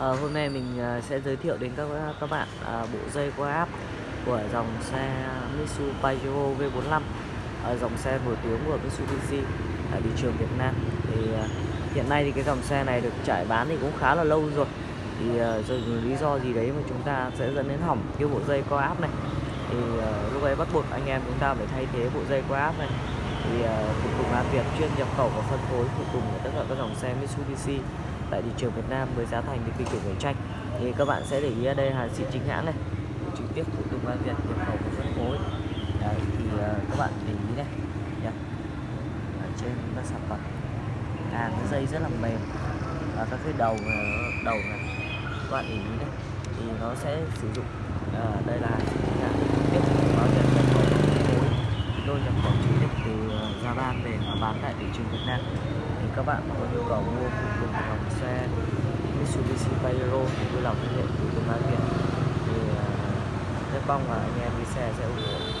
À, hôm nay mình ờ, sẽ giới thiệu đến các các bạn à, bộ dây qua áp của dòng xe Mitsubishi Pajero V45 à, dòng xe nổi tiếng của Mitsubishi tại thị trường Việt Nam. Thì à, hiện nay thì cái dòng xe này được trải bán thì cũng khá là lâu rồi. Thì à, do lý do gì đấy mà chúng ta sẽ dẫn đến hỏng cái bộ dây co áp này. Thì à, lúc ấy bắt buộc anh em chúng ta phải thay thế bộ dây qua áp này. Thì uh, phụ tùng An Việt chuyên nhập khẩu và phân phối phụ tùng của tất cả các dòng xe Mitsubishi tại thị trường Việt Nam với giá thành thì kinh cạnh tranh. Thì các bạn sẽ để ý ở đây là xịn chính hãng này. Trực tiếp phụ tùng An Việt nhập khẩu của phân phối. Đấy, thì uh, các bạn để ý này. Nhá. Ở trên các sản phẩm. Hàng cái dây rất là mềm. Và các cái đầu ờ, đầu này. Các bạn để ý này. Thì nó sẽ sử dụng à, đây là hàng chính hãng. Tiếp báo nhận nhập khẩu phân phối. Đôi nhập khẩu trực tiếp từ Japan về và bán tại thị trường Việt Nam thì các bạn có nhu cầu mua phụ tùng dòng xe, Mitsubishi Pajero thì vui lòng liên hệ với công an Việt thì à, rất mong là anh em đi xe sẽ ủng hộ.